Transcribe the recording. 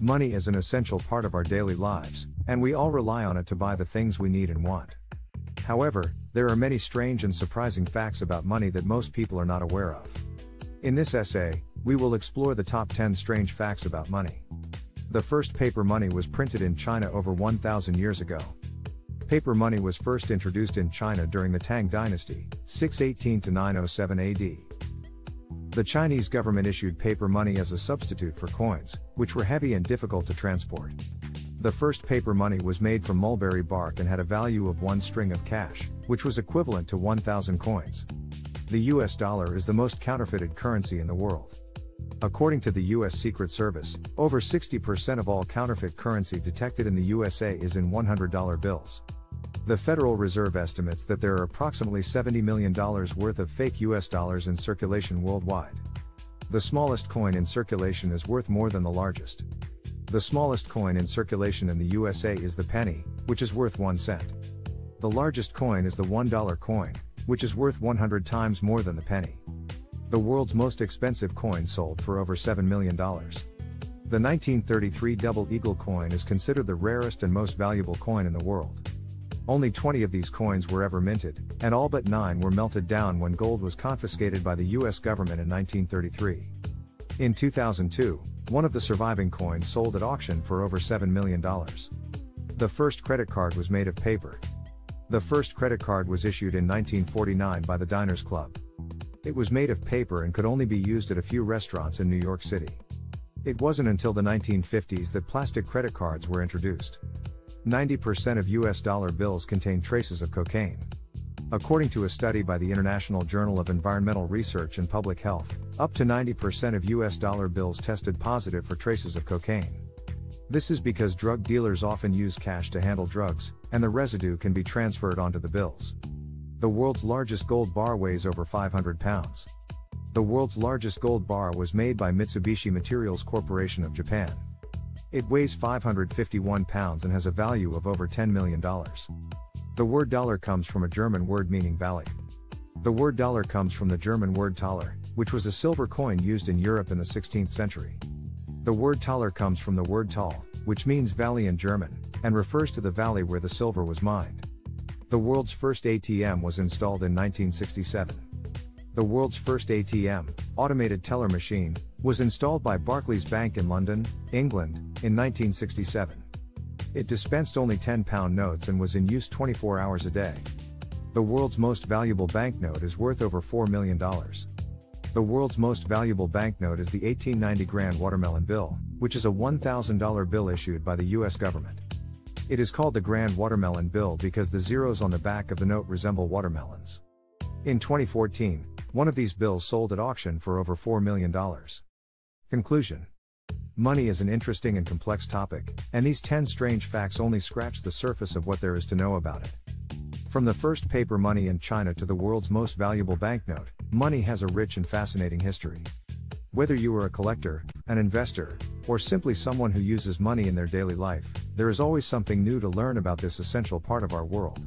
Money is an essential part of our daily lives, and we all rely on it to buy the things we need and want. However, there are many strange and surprising facts about money that most people are not aware of. In this essay, we will explore the top 10 strange facts about money. The first paper money was printed in China over 1000 years ago. Paper money was first introduced in China during the Tang dynasty, 618 to 907 AD. The Chinese government issued paper money as a substitute for coins, which were heavy and difficult to transport. The first paper money was made from mulberry bark and had a value of one string of cash, which was equivalent to 1,000 coins. The US dollar is the most counterfeited currency in the world. According to the US Secret Service, over 60% of all counterfeit currency detected in the USA is in $100 bills. The Federal Reserve estimates that there are approximately $70 million worth of fake US dollars in circulation worldwide. The smallest coin in circulation is worth more than the largest. The smallest coin in circulation in the USA is the penny, which is worth 1 cent. The largest coin is the $1 coin, which is worth 100 times more than the penny. The world's most expensive coin sold for over $7 million. The 1933 double eagle coin is considered the rarest and most valuable coin in the world. Only 20 of these coins were ever minted, and all but 9 were melted down when gold was confiscated by the US government in 1933. In 2002, one of the surviving coins sold at auction for over $7 million. The first credit card was made of paper. The first credit card was issued in 1949 by the Diners Club. It was made of paper and could only be used at a few restaurants in New York City. It wasn't until the 1950s that plastic credit cards were introduced. 90% of US dollar bills contain traces of cocaine. According to a study by the International Journal of Environmental Research and Public Health, up to 90% of US dollar bills tested positive for traces of cocaine. This is because drug dealers often use cash to handle drugs, and the residue can be transferred onto the bills. The world's largest gold bar weighs over 500 pounds. The world's largest gold bar was made by Mitsubishi Materials Corporation of Japan. It weighs 551 pounds and has a value of over $10 million. The word dollar comes from a German word meaning valley. The word dollar comes from the German word Taler, which was a silver coin used in Europe in the 16th century. The word Taler comes from the word Tal, which means valley in German, and refers to the valley where the silver was mined. The world's first ATM was installed in 1967. The world's first ATM, automated teller machine, was installed by Barclays Bank in London, England, in 1967. It dispensed only 10 pound notes and was in use 24 hours a day. The world's most valuable banknote is worth over $4 million. The world's most valuable banknote is the 1890 Grand Watermelon Bill, which is a $1,000 bill issued by the US government. It is called the Grand Watermelon Bill because the zeros on the back of the note resemble watermelons. In 2014, one of these bills sold at auction for over $4 million. Conclusion Money is an interesting and complex topic, and these 10 strange facts only scratch the surface of what there is to know about it. From the first paper money in China to the world's most valuable banknote, money has a rich and fascinating history. Whether you are a collector, an investor, or simply someone who uses money in their daily life, there is always something new to learn about this essential part of our world.